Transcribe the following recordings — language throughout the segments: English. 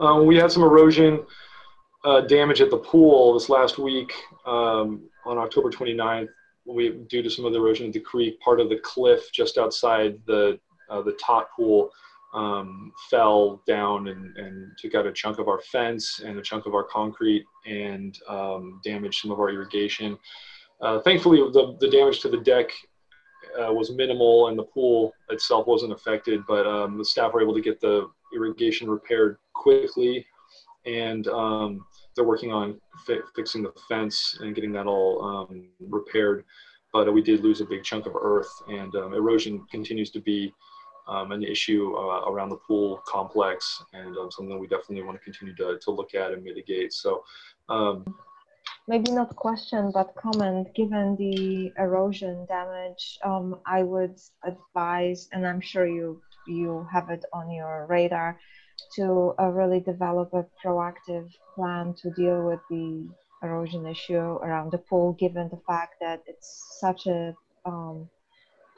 Um, we had some erosion uh, damage at the pool this last week um, on October 29th. We, due to some of the erosion at the creek, part of the cliff just outside the uh, the top pool um, fell down and, and took out a chunk of our fence and a chunk of our concrete and um, damaged some of our irrigation. Uh, thankfully, the, the damage to the deck uh, was minimal and the pool itself wasn't affected, but um, the staff were able to get the irrigation repaired quickly and um, they're working on fi- fixing the fence and getting that all um, repaired. But we did lose a big chunk of earth and um, erosion continues to be um, an issue uh, around the pool complex and um, something we definitely want to continue to, to look at and mitigate. So maybe not question but comment given the erosion damage um, i would advise and i'm sure you you have it on your radar to uh, really develop a proactive plan to deal with the erosion issue around the pool given the fact that it's such a um,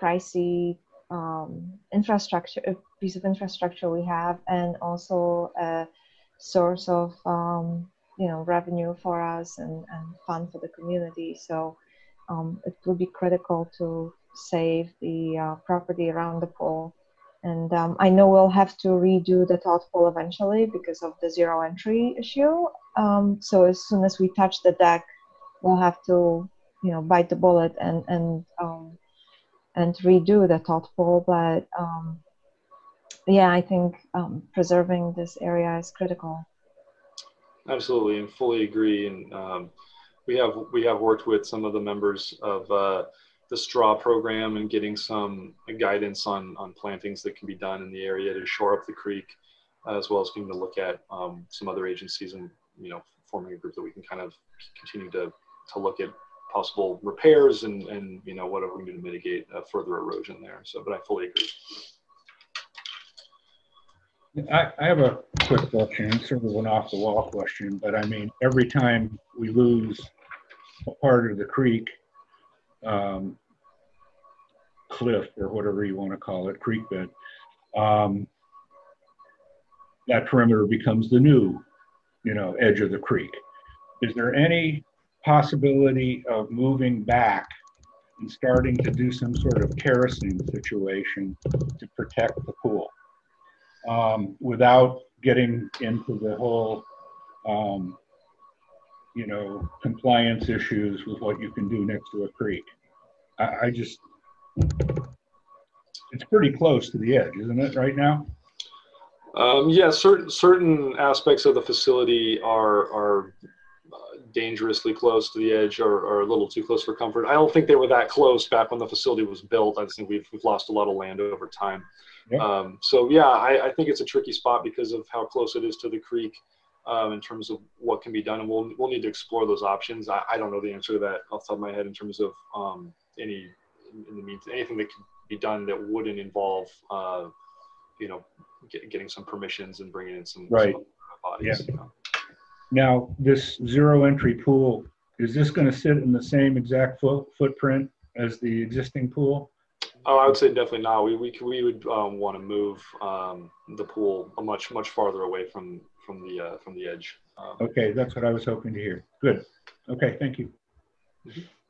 pricey um, infrastructure a piece of infrastructure we have and also a source of um, you know revenue for us and, and fun for the community. So um, it will be critical to save the uh, property around the pool and um, I know we'll have to redo the tot pool eventually because of the zero entry issue. Um, so as soon as we touch the deck, we'll have to, you know, bite the bullet and and um, and redo the tot pool. But um, yeah, I think um, preserving this area is critical. Absolutely, and fully agree. And um, we have we have worked with some of the members of uh, the STRAW program and getting some guidance on on plantings that can be done in the area to shore up the creek, as well as being to look at um, some other agencies and you know forming a group that we can kind of continue to to look at possible repairs and and you know whatever we can do to mitigate uh, further erosion there. So, but I fully agree. I, I have a quick question, sort of an off the wall question, but I mean, every time we lose a part of the creek, um, cliff or whatever you want to call it, creek bed, um, that perimeter becomes the new, you know, edge of the creek. Is there any possibility of moving back and starting to do some sort of terracing situation to protect the pool? um, without getting into the whole, um, you know, compliance issues with what you can do next to a creek. I, I just, it's pretty close to the edge, isn't it, right now? Um, yeah, certain certain aspects of the facility are are uh, dangerously close to the edge or, or a little too close for comfort. I don't think they were that close back when the facility was built. I think we've we've lost a lot of land over time. Um, so yeah, I, I, think it's a tricky spot because of how close it is to the creek um, in terms of what can be done, and we'll we'll need to explore those options. I, I don't know the answer to that off the top of my head in terms of um, any in the meantime anything that could be done that wouldn't involve uh, you know get, getting some permissions and bringing in some right some bodies. Yeah. You know? Now this zero entry pool is this going to sit in the same exact foot, footprint as the existing pool? Oh, I would say definitely not. We we we would um, want to move um, the pool much much farther away from from the uh, from the edge. Um, okay, that's what I was hoping to hear. Good. Okay, thank you. Mm -hmm.